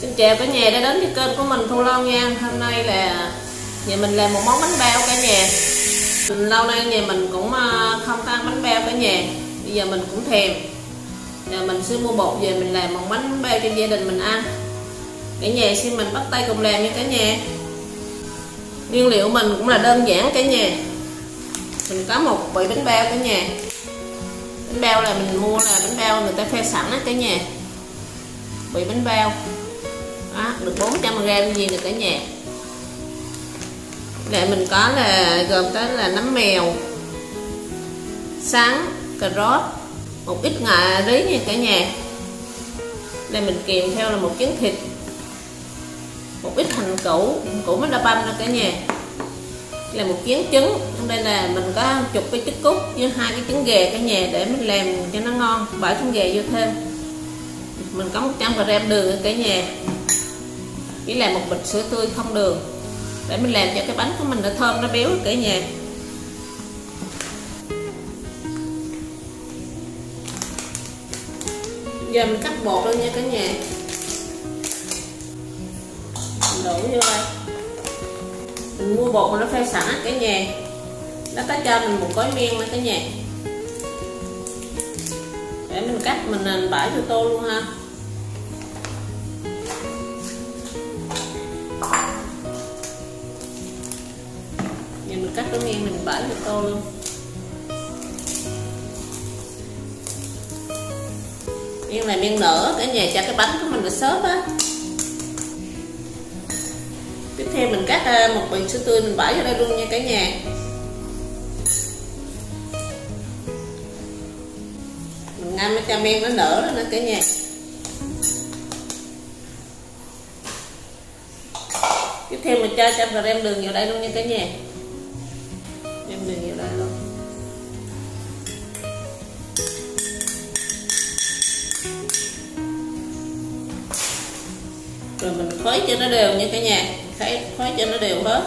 Xin chào cả nhà đã đến với kênh của mình Thu Lâu nha. Hôm nay là nhà mình làm một món bánh bao cả nhà. Lâu nay nhà mình cũng ờ, không có ăn bánh bao cả nhà. Bây giờ mình cũng thèm. Giờ mình sẽ mua bột về mình làm một bánh bao cho gia đình mình ăn. Cả nhà xin mình bắt tay cùng làm nha cả nhà. Nguyên liệu mình cũng là đơn giản cả nhà. Mình có một bị bánh bao cả nhà. Bánh bao là mình mua là bánh bao người ta pha sẵn á cả nhà. Bị bánh bao đó, được 400g gì được cả nhà. Để mình có là gồm tới là nấm mèo sắn cà rốt một ít ngà rí nha cả nhà. Đây mình kèm theo là một trứng thịt một ít hành củ củ mới đã băm ra cả nhà. Là một chén trứng. Trong đây là mình có chục cái trứng cút với hai cái trứng gà cả nhà để mình làm cho nó ngon bỏ trứng gà vô thêm. Mình có 100 gram đường cả nhà chỉ làm một bịch sữa tươi không đường. Để mình làm cho cái bánh của mình nó thơm, nó béo cả nhà. Giờ mình cắt bột lên nha cả nhà. Mình đổ vô đây. Mình mua bột mà nó pha sẵn cả nhà. Nó có cho mình một gói men nữa cả nhà. Để mình cắt, mình bãi vô tô luôn ha. Bả được to tô luôn men này men nở cả nhà cho cái bánh của mình được xốp á. Tiếp theo mình cắt à, một bình sữa tươi mình bỏ vô đây luôn nha cả nhà. Mình ngâm cho men nó nở rồi nữa cả nhà. Tiếp theo mình cho cho gram đường vào đây luôn nha cả nhà. Rồi mình khuấy cho nó đều nha cả nhà. Khuấy, khuấy cho nó đều hết.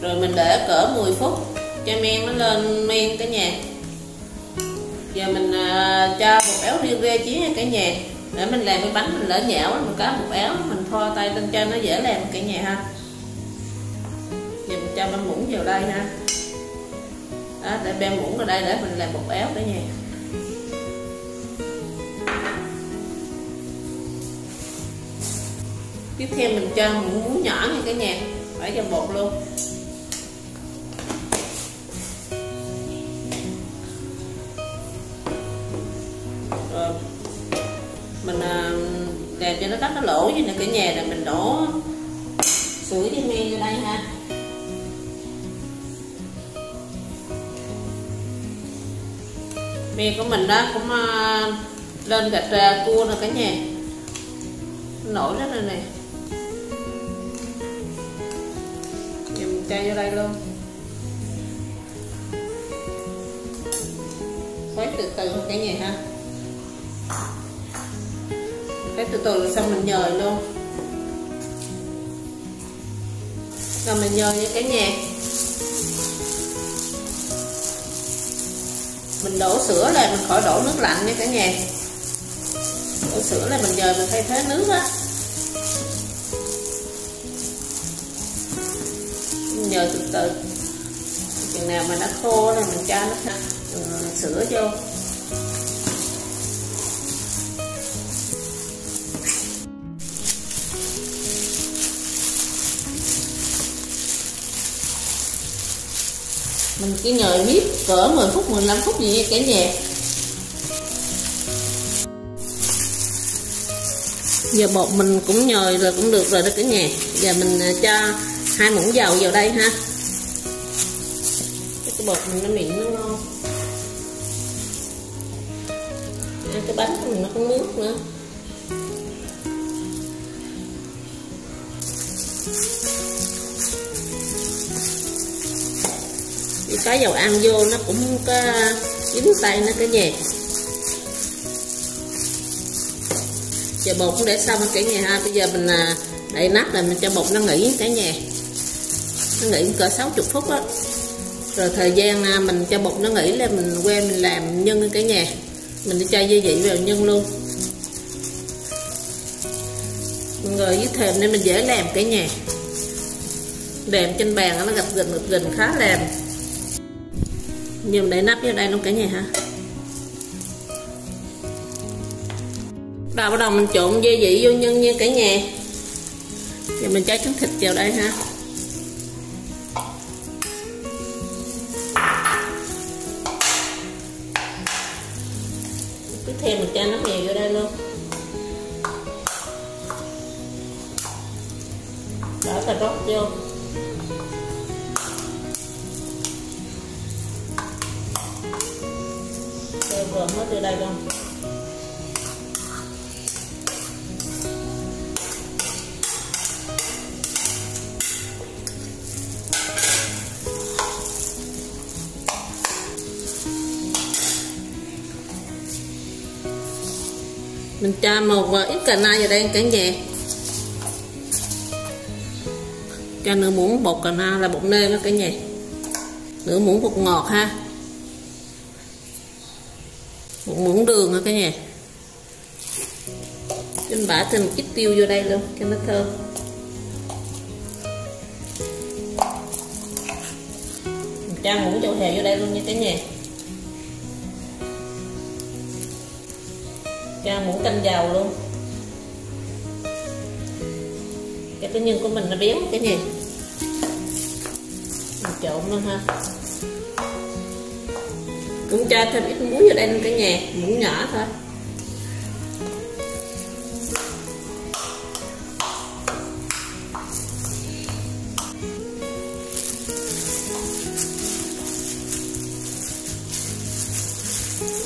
Rồi mình để cỡ 10 phút cho men nó lên men cả nhà. Giờ mình uh, cho một éo riêng ra chí nha cả nhà. Để mình làm cái bánh mình lỡ nhão mình có một éo mình thoa tay lên cho nó dễ làm cả nhà ha. Giờ mình cho bánh muỗng vào đây ha. Đó để beo muỗng vào đây để mình làm một éo cả nhà. Tiếp theo mình cho một muỗng nhỏ nha cả nhà. Phải cho bột luôn. Rồi. Mình làm cho nó tắt nó lỗ như này cả nhà là mình đổ sủi thêm men vô đây ha. Men của mình đó cũng à, lên gạch cua rồi cả nhà. Nổi rất là này. Chay vô đây luôn. Khuấy từ từ cái gì ha. Khuấy từ từ rồi xong mình nhời luôn. Rồi mình nhờ như cái nhà mình đổ sữa lên, mình khỏi đổ nước lạnh nha cả nhà. Đổ sữa là mình giờ mình thay thế nước á. Giờ từ từ. Chừng nào mà nó khô rồi mình cho nó mình sữa vô. Mình cứ nhồi bếp cỡ 10 phút 15 phút gì cả nhà. Giờ bột mình cũng nhồi rồi cũng được rồi đó cả nhà. Giờ mình à, cho hai muỗng dầu vào đây ha. Cái bột mình nó mịn nó ngon. Cái bánh của mình nó có nước nữa. Thì có dầu ăn vô nó cũng có dính tay, nó có nhà giờ bột cũng để xong cả nhà ha. Bây giờ mình à, đậy nắp rồi mình cho bột nó nghỉ cả nhà nó nghỉ cỡ 60 phút á. Rồi thời gian à, mình cho bột nó nghỉ là mình quen mình làm nhân cả nhà. Mình đi cho gia vị vào nhân luôn. Rồi với thềm nên mình dễ làm cả nhà. Đệm trên bàn nó gặp gình gặp gình, khá làm. Nhưng để nắp vô đây luôn cả nhà ha rồi bắt đầu mình trộn gia vị vô nhân nha cả nhà. Giờ mình cho trứng thịt vào đây ha. Mình cho một ít cà na vào đây cả nhà. Cho nửa muỗng bột cà na là bột nêm đó cả nhà. Nửa muỗng bột ngọt ha. Một muỗng đường nữa cả nhà. Mình bả thêm một ít tiêu vô đây luôn, cho nó thơm. Mình cho muỗng chậu hè vô đây luôn nha cả nhà. Cho muỗng canh dầu luôn. Cái cái nhân của mình nó béo cái gì mình trộn luôn ha. Cũng cho thêm ít muối vào đây luôn cả nhà muỗng nhỏ thôi.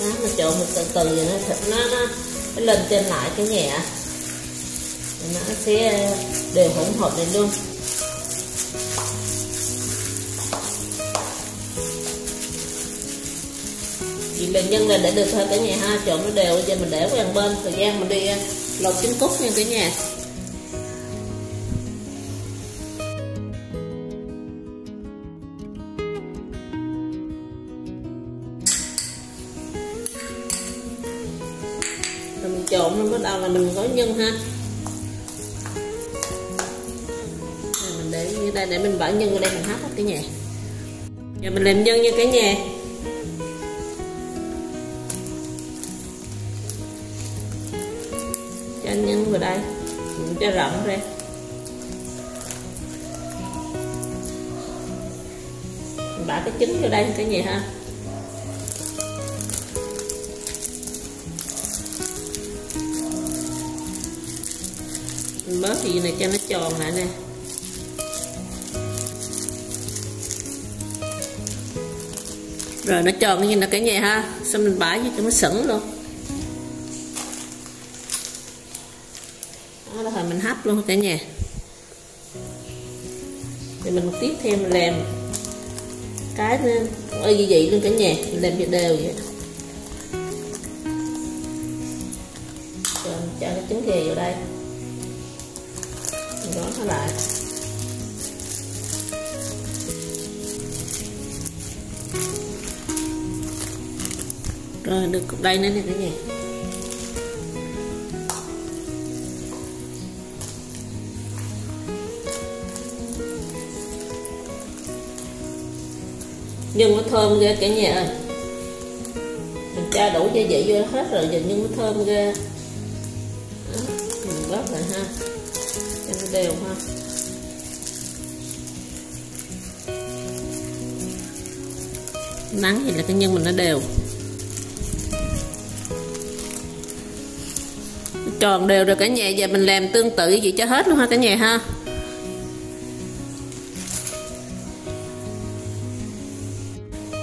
Đó mà trộn một từ từ rồi nó thịt nó, nó, lên trên lại cái nhẹ nó sẽ ờ, đều hỗn hợp này luôn. Vì là nhân này để được thôi cả nhà ha. Trộn nó đều cho mình để qua bên. Thời gian mình đi ờ, lột trứng cút nha cả nhà. Trộn rồi bắt đầu là mình gói nhân ha. Mình để như đây, để mình bỏ nhân vào đây mình hấp cái nhà. Giờ mình làm nhân như cái nhà. Cho nhân vào đây, mình cho rộng ra. Mình bỏ cái trứng vào đây cái nhà ha. Mình bớt gì này cho nó tròn lại nè. Rồi, nó tròn như là cái nhà ha. Xong mình bãi vô cho nó sững luôn. Đó là hồi mình hấp luôn, cả nhà. Thì mình tiếp theo mình làm cái ơi như vậy luôn, cả nhà. Mình làm cho đều vậy đây nữa nè cả nhà nhưng nó thơm ghê cả nhà ơi. Mình cho đủ gia vị vô hết rồi giờ nhưng nó thơm ghê Đó, mình bóp lại ha. Cho nó đều ha. Nắng thì là cái nhân mình nó đều. Tròn đều rồi cả nhà, giờ mình làm tương tự vậy cho hết luôn ha cả nhà ha.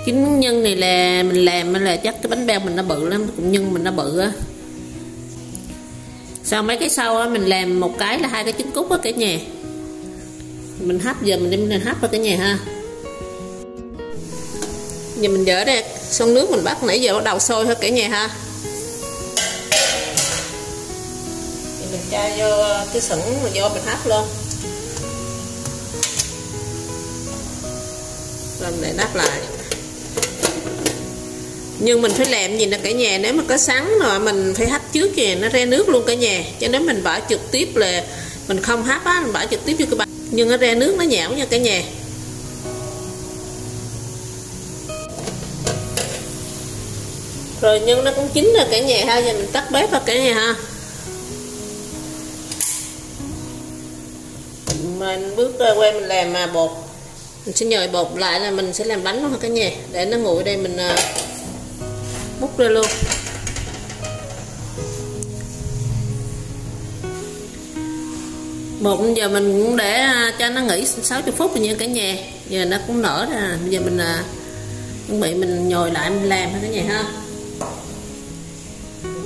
Chính nhân này là mình làm là chắc cái bánh bao mình nó bự lắm, cũng nhân mình nó bự á. Sau mấy cái sau á, mình làm một cái là hai cái trứng cút á cả nhà. Mình hấp giờ mình đem lên hấp ở cả nhà ha. Giờ mình dở ra, xong nước mình bắt nãy giờ bắt đầu sôi thôi cả nhà ha. Mình cho vô ờ, cái sửng mà vô mình hấp luôn. Rồi mình để đắp lại. Nhưng mình phải làm gì nè, cả nhà, nếu mà có sắn rồi mình phải hấp trước kìa, nó ra nước luôn cả nhà. Cho nên mình bỏ trực tiếp là mình không hấp á, mình bỏ trực tiếp vô cái bánh. Nhưng nó ra nước, nó nhão nha cả nhà. Rồi nhân nó cũng chín rồi cả nhà ha, giờ mình tắt bếp vào cả nhà ha. Mình bước qua mình làm mà bột. Mình sẽ nhồi bột lại là mình sẽ làm bánh luôn cả nhà? Để nó nguội đây mình à, bút múc ra luôn. Bột giờ mình cũng để à, cho nó nghỉ 60 phút rồi nha cả nhà. Giờ nó cũng nở ra. Bây giờ mình à, chuẩn bị mình nhồi lại mình làm ha cả nhà ha?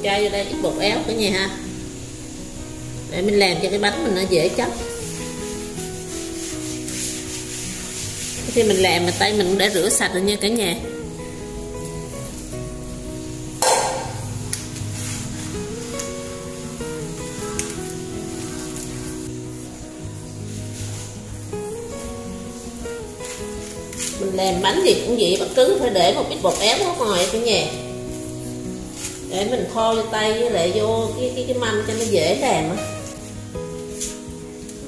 Cho vô đây ít bột éo cả nhà ha. Để mình làm cho cái bánh mình nó dễ chắc khi mình làm mà tay mình cũng đã rửa sạch rồi nha cả nhà. Mình làm bánh gì cũng vậy, bất cứ phải để một ít bột éo ở ngoài cả nhà. Để mình kho vô tay với lại vô cái cái cái mâm cho nó dễ làm á.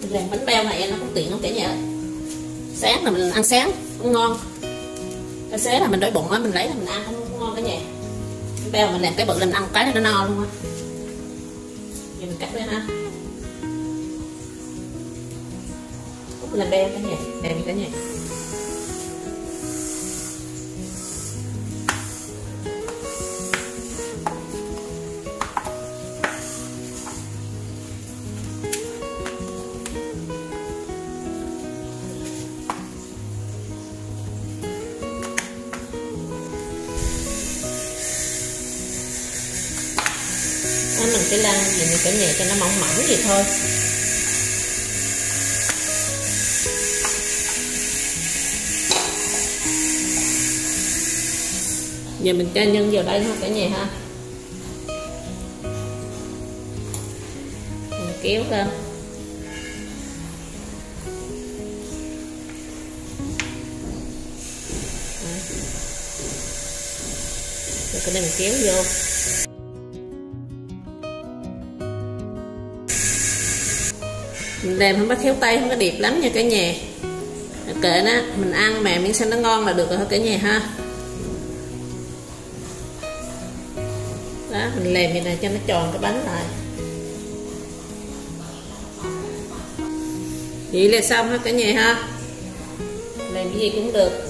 Làm bánh bao này nó cũng tiện lắm cả nhà sáng là mình ăn sáng, cũng ngon. Cái xế là mình đói bụng á, mình lấy là mình ăn, cũng ngon cả nhà. Bây giờ mình làm cái bự lên ăn cái nó no luôn á. Giờ mình cắt lên ha. Làm bèo cả nhà, bèo cả nhà? Lên mình cái này cho nó mỏng mỏng vậy thôi. Giờ mình cho nhân vào đây ha, cả nhà ha. Mình kéo lên rồi, cái này mình kéo vô. Mình làm không có khéo tay, không có đẹp lắm nha cả nhà. Kệ nó, mình ăn mà miếng xanh nó ngon là được rồi cả nhà ha. Đó, mình làm như này cho nó tròn cái bánh lại. Vậy là xong hết cả nhà ha. Làm cái gì cũng được.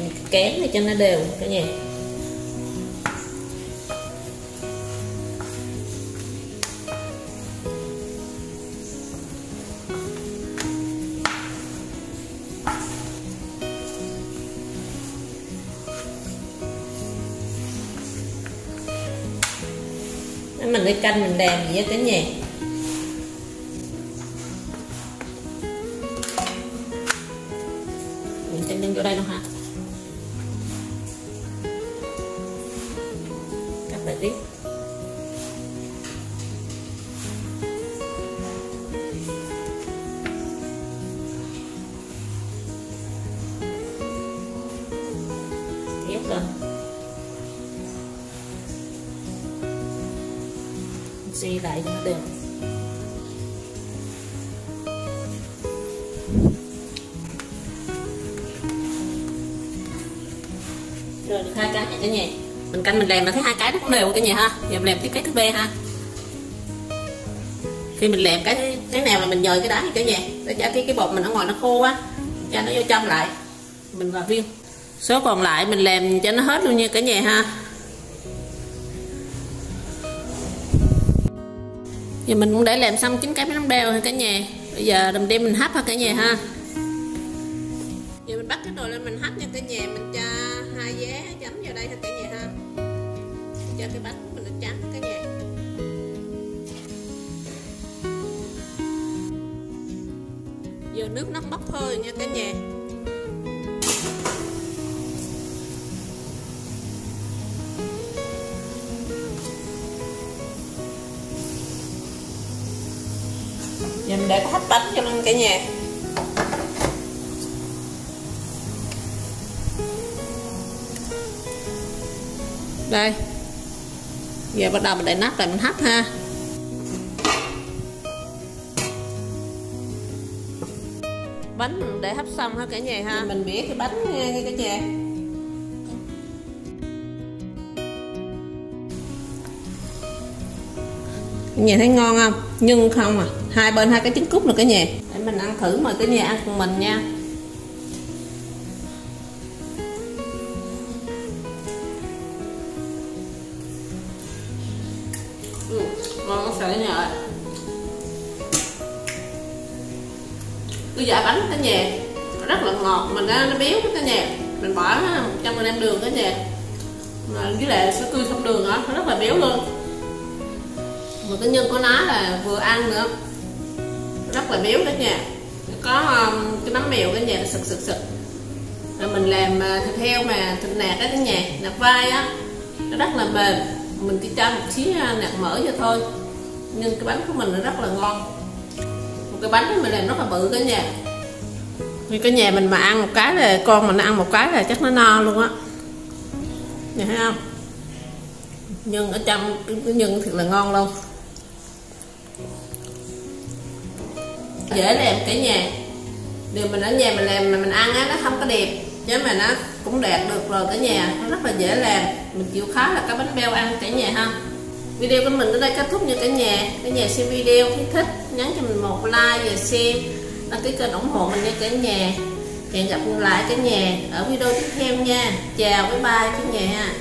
Mình kén để cho nó đều, cả nhà. Mình đi canh mình đèn gì á cả nhà. Tí tiếp lên xì lại cho nó đều. Rồi, được hai cái nha cả nhà mình canh mình làm là thấy hai cái nó cũng đều cả nhà ha. Giờ mình làm tiếp cái thứ b ha. Khi mình làm cái cái nào mà mình dời cái đá thì cả nhà. Để cho cái cái bột mình ở ngoài nó khô quá, cho nó vô trong lại. Mình vào viên. Số còn lại mình làm cho nó hết luôn nha cả nhà ha. Giờ mình cũng để làm xong chín cái bánh bèo ha cả nhà. Bây giờ đầm đem mình hấp ha cả nhà ha. Giờ mình bắt cái đồ lên mình hấp nha cả nhà. Mình cho cái bánh mình nó trắng cả nhà giờ nước nó bốc hơi nha cả nhà. Giờ mình để cái hấp bánh cho mình cả nhà. Đây giờ bắt đầu mình để nắp lại mình hấp ha. Bánh mình để hấp xong ha cả nhà ha. Mình bỉa cái bánh nha cả nhà. Nhà thấy ngon không? Nhưng không à. Hai bên hai cái trứng cút nữa cả nhà. Để mình ăn thử mời cả nhà ăn cùng mình nha mình nó, nó béo cái nhà mình bỏ 100 gram đường cái nhà mà với lại sữa tươi không đường đó rất là béo luôn. Mà cái nhân của nó là vừa ăn nữa. Rất là béo cả nhà có um, cái nấm mèo cái nhà sực sực sực. Rồi mình làm uh, thịt heo mà thịt nạc cái cả nhà nạc vai á nó rất là mềm. Mình chỉ cho một xíu à, nạc mỡ cho thôi. Nhưng cái bánh của mình nó rất là ngon. Một cái bánh mình làm rất là bự cả nhà vì cái nhà mình mà ăn một cái là con mình ăn một cái là chắc nó no luôn á. Nhìn thấy không? Nhân ở trong cái nhân thật là ngon luôn. Dễ làm cả nhà. Điều mình ở nhà mình làm mà mình ăn á, nó không có đẹp. Chứ mà nó cũng đạt được rồi, cả nhà nó rất là dễ làm. Mình chịu khó là cái bánh beo ăn cả nhà, ha? Video của mình tới đây kết thúc như cả nhà. Cả nhà xem video, thấy thích, nhắn cho mình một like và share đăng ký kênh ủng hộ mình nha cả nhà. Hẹn gặp lại cả nhà ở video tiếp theo nha. Chào, bye bye cả nhà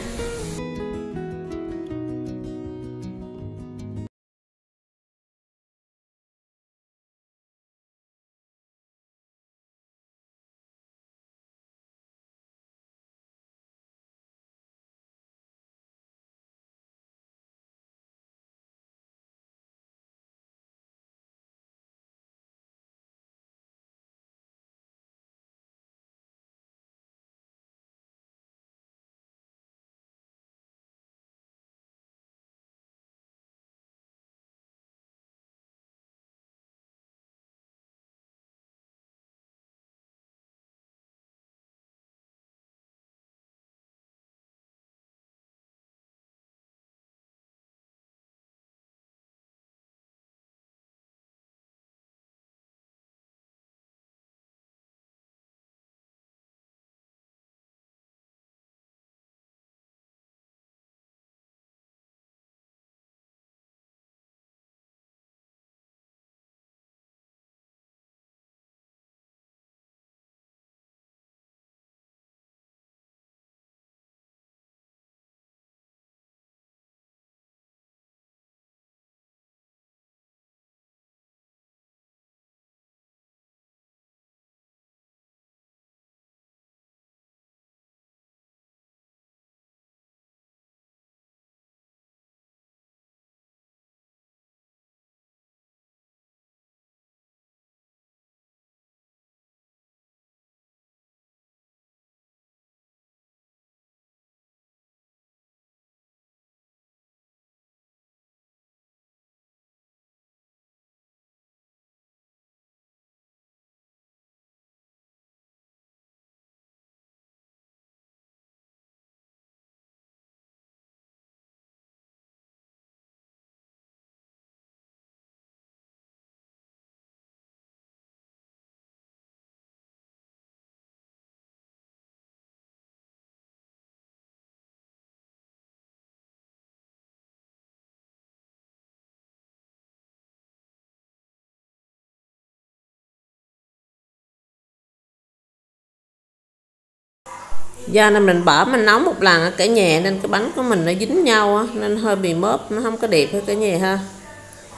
do nên mình bỏ mình nấu một lần ở cả nhà nên cái bánh của mình nó dính nhau nên hơi bị mớp, nó không có đẹp hết cả nhà ha.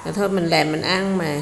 Rồi thôi mình làm mình ăn mà.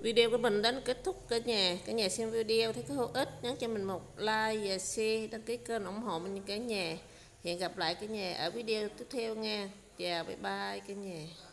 Video của mình đến kết thúc cả nhà. Cả nhà xem video thấy có hữu ích nhấn cho mình một like và share, đăng ký kênh ủng hộ mình cả nhà. Hẹn gặp lại cả nhà ở video tiếp theo nha. Chào, bye bye cả nhà.